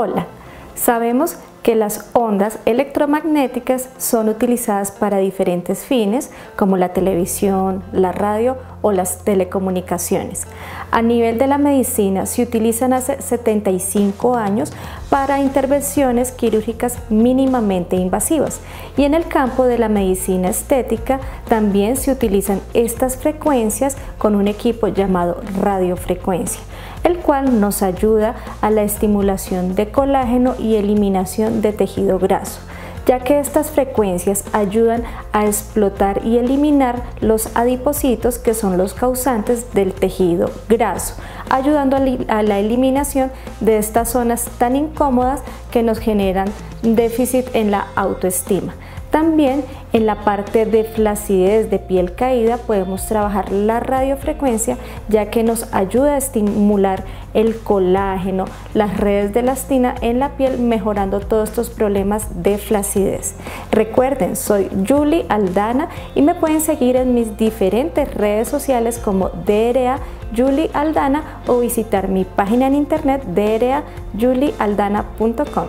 Hola, sabemos que las ondas electromagnéticas son utilizadas para diferentes fines como la televisión, la radio o las telecomunicaciones. A nivel de la medicina se utilizan hace 75 años para intervenciones quirúrgicas mínimamente invasivas. Y en el campo de la medicina estética también se utilizan estas frecuencias con un equipo llamado radiofrecuencia el cual nos ayuda a la estimulación de colágeno y eliminación de tejido graso ya que estas frecuencias ayudan a explotar y eliminar los adipocitos que son los causantes del tejido graso, ayudando a la eliminación de estas zonas tan incómodas que nos generan déficit en la autoestima. También en la parte de flacidez de piel caída podemos trabajar la radiofrecuencia ya que nos ayuda a estimular el colágeno, las redes de elastina en la piel mejorando todos estos problemas de flacidez. Recuerden, soy Julie Aldana y me pueden seguir en mis diferentes redes sociales como DRA Julie Aldana o visitar mi página en internet drajuliealdana.com.